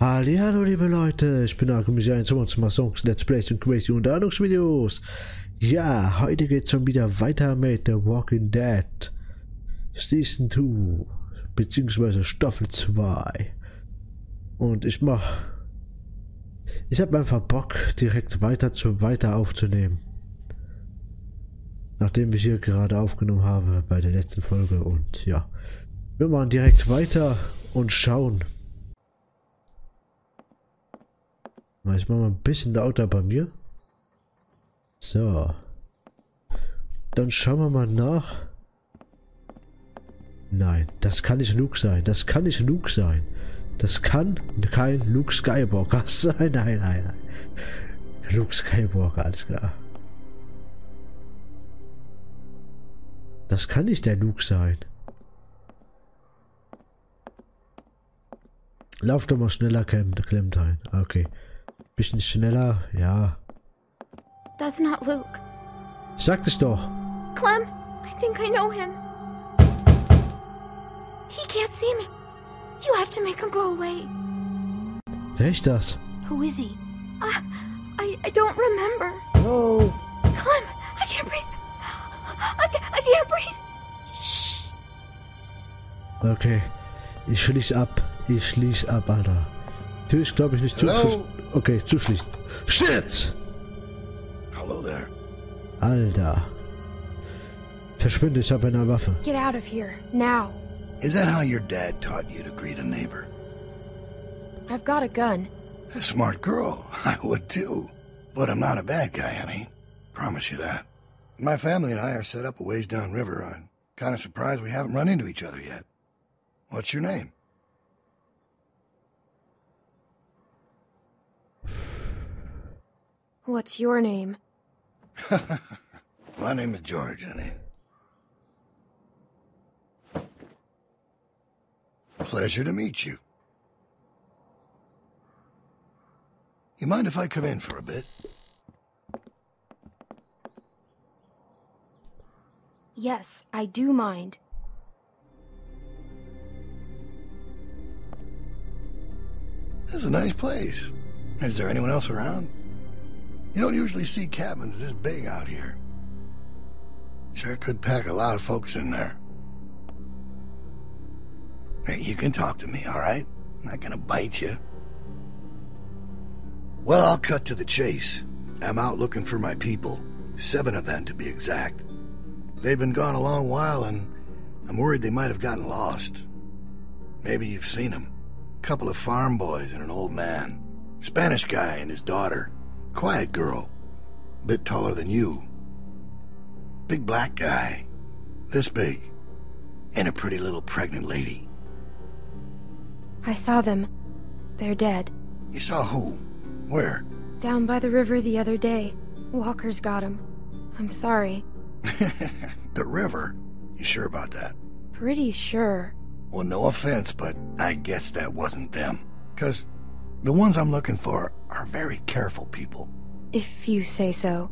Hallo liebe Leute, ich bin Akumi 1 zu Songs, Let's Plays und crazy Unterhaltungsvideos. Ja, heute geht's schon wieder weiter mit The Walking Dead Season 2, beziehungsweise Staffel 2. Und ich mach... Ich hab einfach Bock, direkt weiter zu weiter aufzunehmen. Nachdem ich hier gerade aufgenommen habe bei der letzten Folge und ja. Wir machen direkt weiter und schauen, Ich mache mal ein bisschen lauter bei mir. So. Dann schauen wir mal nach. Nein, das kann nicht Luke sein. Das kann nicht Luke sein. Das kann kein Luke Skywalker sein. Nein, nein, nein. Luke Skywalker, alles klar. Das kann nicht der Luke sein. Lauf doch mal schneller, Clementine. Okay. Bisschen schneller, ja. That's not Luke. Sag es doch. Clem, I think I know him. He can't see me. You have to make him go away. Wer ist das? Who is he? I, I, I don't remember. Oh. Clem, I can't breathe. I, I can't breathe. Shh. Okay. Ich schließ ab. Ich schließ ab, Alter. Tür ist, glaube ich, nicht zugeschlossen. Okay, zuschließen. Shit! Hello there. Alter. Verschwinde, ich habe eine Waffe. Get out of here, now. Is that how your dad taught you to greet a neighbor? I've got a gun. A smart girl. I would too. But I'm not a bad guy, honey. Promise you that. My family and I are set up a ways downriver. I'm kind of surprised we haven't run into each other yet. What's your name? What's your name? My name is George, honey. Pleasure to meet you. You mind if I come in for a bit? Yes, I do mind. This is a nice place. Is there anyone else around? You don't usually see cabins this big out here. Sure could pack a lot of folks in there. Hey, you can talk to me, all right? I'm not gonna bite you. Well, I'll cut to the chase. I'm out looking for my people. Seven of them, to be exact. They've been gone a long while, and I'm worried they might have gotten lost. Maybe you've seen them. A couple of farm boys and an old man. Spanish guy and his daughter. Quiet girl. Bit taller than you. Big black guy. This big. And a pretty little pregnant lady. I saw them. They're dead. You saw who? Where? Down by the river the other day. Walkers got 'em. I'm sorry. the river? You sure about that? Pretty sure. Well, no offense, but I guess that wasn't them. Because the ones I'm looking for are very careful people. If you say so.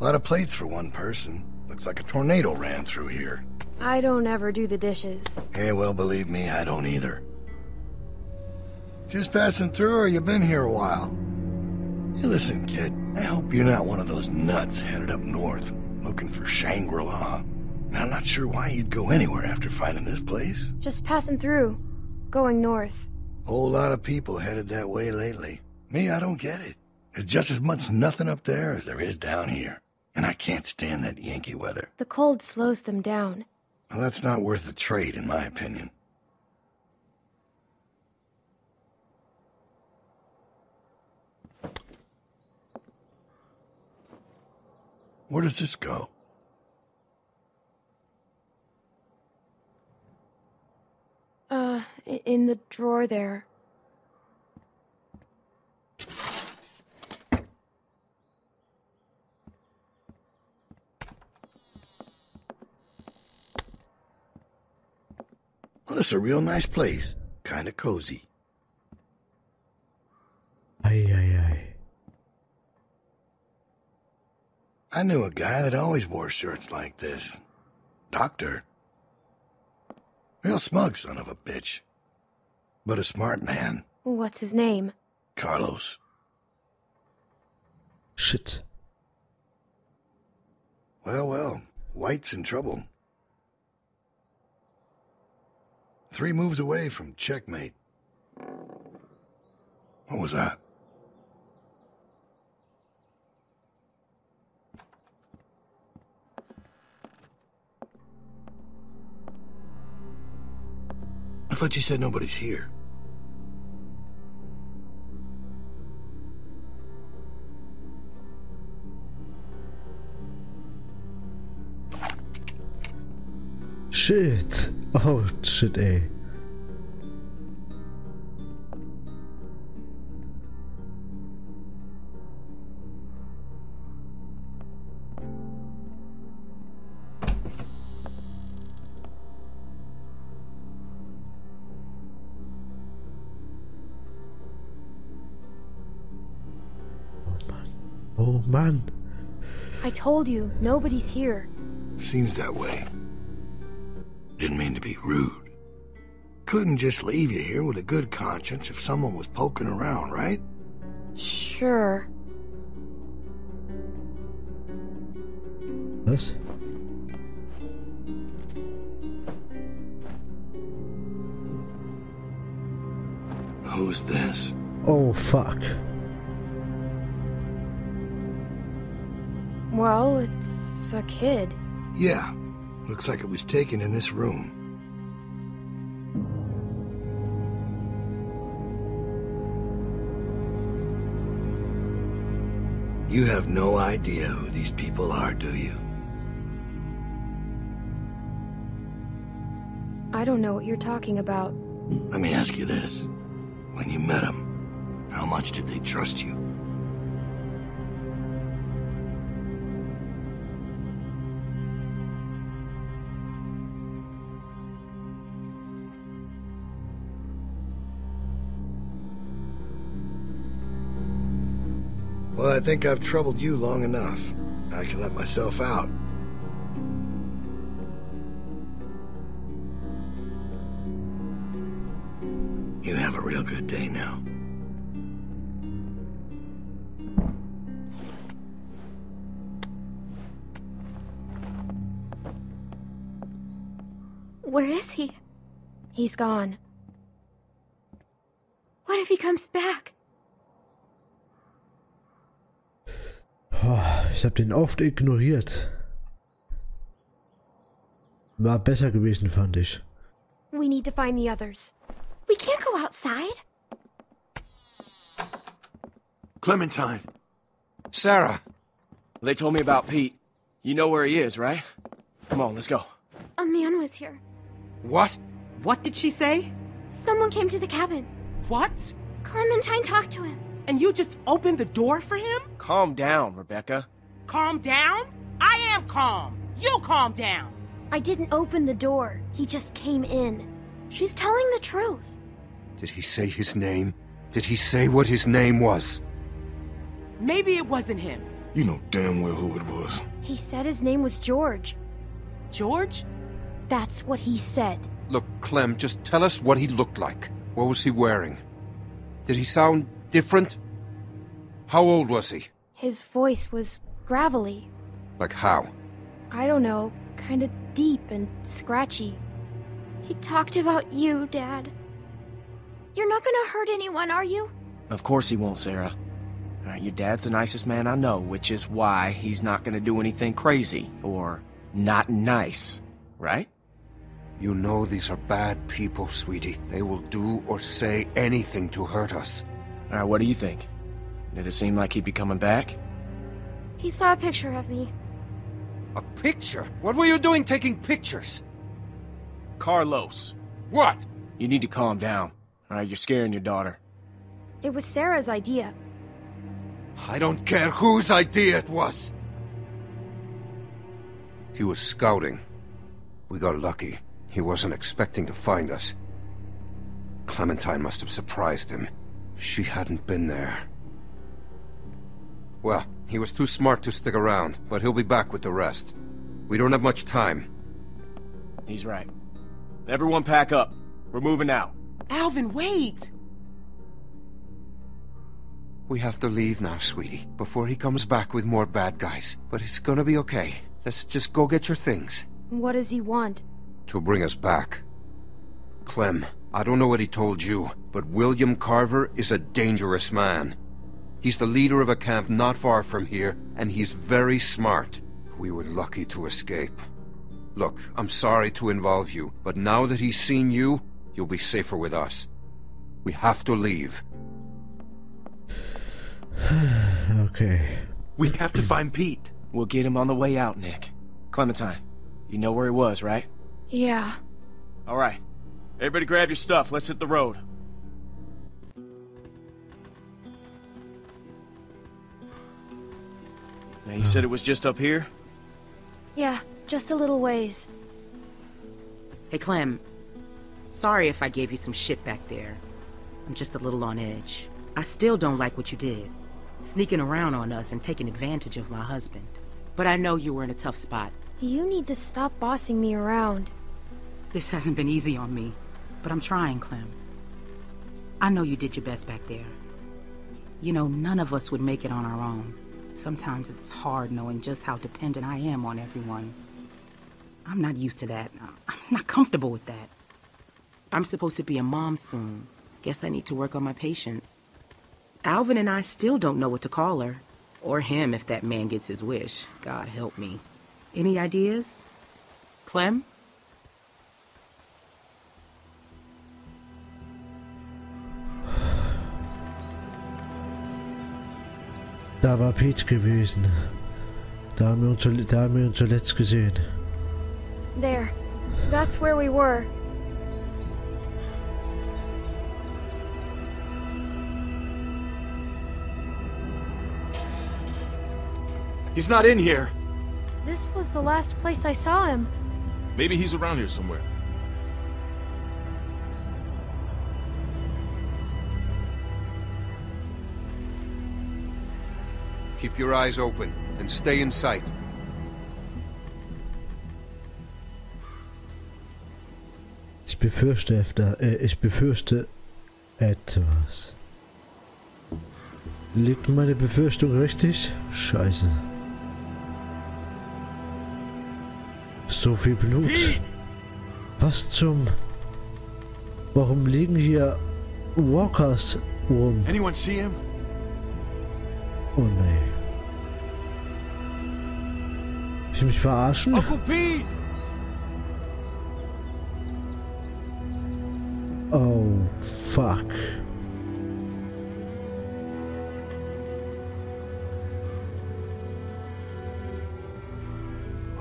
A lot of plates for one person. Looks like a tornado ran through here. I don't ever do the dishes. Hey, well, believe me, I don't either. Just passing through, or you been here a while? Hey, listen, kid, I hope you're not one of those nuts headed up north, looking for Shangri-La. I'm not sure why you'd go anywhere after finding this place. Just passing through. Going north. Whole lot of people headed that way lately. Me, I don't get it. There's just as much nothing up there as there is down here. And I can't stand that Yankee weather. The cold slows them down. Well, that's not worth the trade, in my opinion. Where does this go? Uh, in the drawer there. Well, it's a real nice place. Kinda cozy. Ei, ei, ei. I knew a guy that always wore shirts like this. Doctor. Real smug son of a bitch. But a smart man. What's his name? Carlos. Shit. Well, well. White's in trouble. Three moves away from checkmate. What was that? I thought you said nobody's here. Shit. Oh, shit, ey. Oh Mann. Oh Mann. I told you, nobody's here. Seems that way. Didn't mean to be rude. Couldn't just leave you here with a good conscience if someone was poking around, right? Sure. Was? Who's this? Oh fuck. Well, it's a kid. Yeah, looks like it was taken in this room. You have no idea who these people are, do you? I don't know what you're talking about. Let me ask you this. When you met them, how much did they trust you? Well, I think I've troubled you long enough. I can let myself out. You have a real good day now. Where is he? He's gone. What if he comes back? Oh, ich habe den oft ignoriert. War besser gewesen, fand ich. We need to find the others. We can't go outside. Clementine. Sarah. They told me about Pete. You know where he is, right? Come on, let's go. A man was here. What? What did she say? Someone came to the cabin. What? Clementine talked to him. And you just opened the door for him? Calm down, Rebecca. Calm down? I am calm. You calm down. I didn't open the door. He just came in. She's telling the truth. Did he say his name? Did he say what his name was? Maybe it wasn't him. You know damn well who it was. He said his name was George. George? That's what he said. Look, Clem, just tell us what he looked like. What was he wearing? Did he sound different? How old was he? His voice was gravelly. Like how? I don't know, kind of deep and scratchy. He talked about you, Dad. You're not gonna hurt anyone, are you? Of course he won't, Sarah. Uh, your dad's the nicest man I know, which is why he's not gonna do anything crazy or not nice, right? You know these are bad people, sweetie. They will do or say anything to hurt us. All right, what do you think? Did it seem like he'd be coming back? He saw a picture of me. A picture? What were you doing taking pictures? Carlos, What? you need to calm down. All right, you're scaring your daughter. It was Sarah's idea. I don't care whose idea it was. He was scouting. We got lucky. He wasn't expecting to find us. Clementine must have surprised him. She hadn't been there. Well, he was too smart to stick around, but he'll be back with the rest. We don't have much time. He's right. Everyone pack up. We're moving out. Alvin, wait! We have to leave now, sweetie, before he comes back with more bad guys. But it's gonna be okay. Let's just go get your things. What does he want? To bring us back. Clem, I don't know what he told you, but William Carver is a dangerous man. He's the leader of a camp not far from here, and he's very smart. We were lucky to escape. Look, I'm sorry to involve you, but now that he's seen you, you'll be safer with us. We have to leave. Okay. We have to find Pete. We'll get him on the way out, Nick. Clementine, you know where he was, right? Yeah. All right. Everybody grab your stuff. Let's hit the road. Now, you said it was just up here? Yeah, just a little ways. Hey, Clem. Sorry if I gave you some shit back there. I'm just a little on edge. I still don't like what you did. Sneaking around on us and taking advantage of my husband. But I know you were in a tough spot. You need to stop bossing me around. This hasn't been easy on me, but I'm trying, Clem. I know you did your best back there. You know, none of us would make it on our own. Sometimes it's hard knowing just how dependent I am on everyone. I'm not used to that. I'm not comfortable with that. I'm supposed to be a mom soon. Guess I need to work on my patience. Alvin and I still don't know what to call her. Or him if that man gets his wish. God help me. Any ideas? Clem? Da war Pete gewesen. Da haben wir uns, da haben wir uns zuletzt gesehen. There. That's where we were. He's not in here. This was the last place I saw him. Maybe he's around here somewhere. Keep your eyes open and stay in sight. Ich befürchte efter, äh, ich befürchte etwas. Liegt meine Befürchtung richtig? Scheiße. So viel Blut. Was zum... Warum liegen hier Walkers rum? Anyone see him? Oh nee. Ich mich verarschen? Uncle Oh, fuck.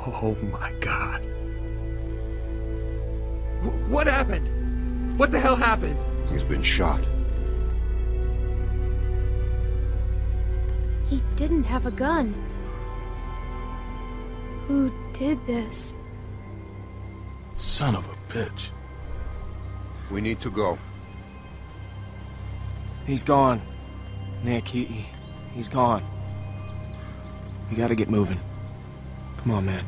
Oh my god. Wh- what happened? What the hell happened? He's been shot. He didn't have a gun. Who did this? Son of a bitch. We need to go. He's gone. Nick, he, he he's gone. We gotta get moving. Come on, man.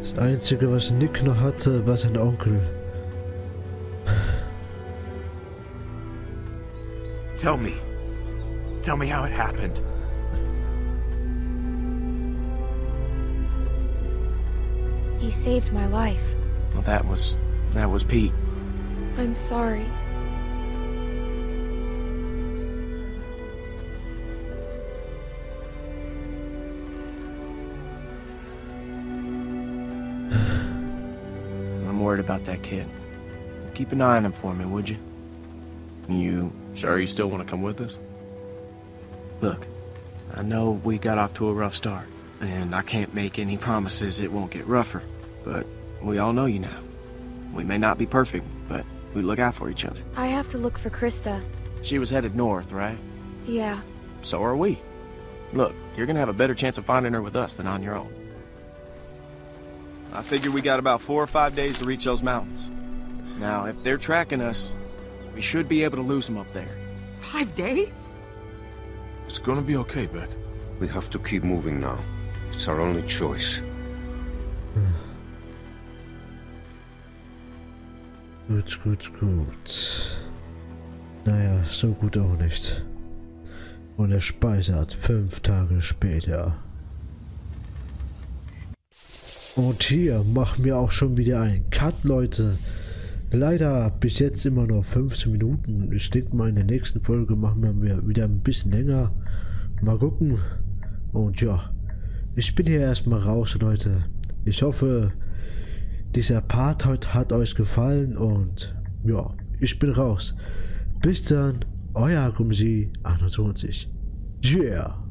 Das Einzige, was Nick noch hatte, war sein Onkel. Tell me. Tell me how it happened. He saved my life. Well, that was that was Pete. I'm sorry. I'm worried about that kid. Keep an eye on him for me, would you? You sure you still want to come with us? Look, I know we got off to a rough start, and I can't make any promises it won't get rougher, but we all know you now. We may not be perfect, but we look out for each other. I have to look for Christa. She was headed north, right? Yeah. So are we. Look, you're gonna have a better chance of finding her with us than on your own. I figure we got about four or five days to reach those mountains. Now, if they're tracking us, we should be able to lose them up there. Five days? It's gonna be okay, Beck. We have to keep moving now. It's our only choice. Gut, gut, gut. Naja, so gut auch nicht. Und er speichert fünf Tage später. Und hier machen wir auch schon wieder einen Cut, Leute. Leider bis jetzt immer noch 15 Minuten. Ich denke mal, in der nächsten Folge machen wir wieder ein bisschen länger. Mal gucken. Und ja, ich bin hier erstmal raus, Leute. Ich hoffe, dieser Part heute hat euch gefallen und ja, ich bin raus. Bis dann, euer Gumsi 21. Yeah!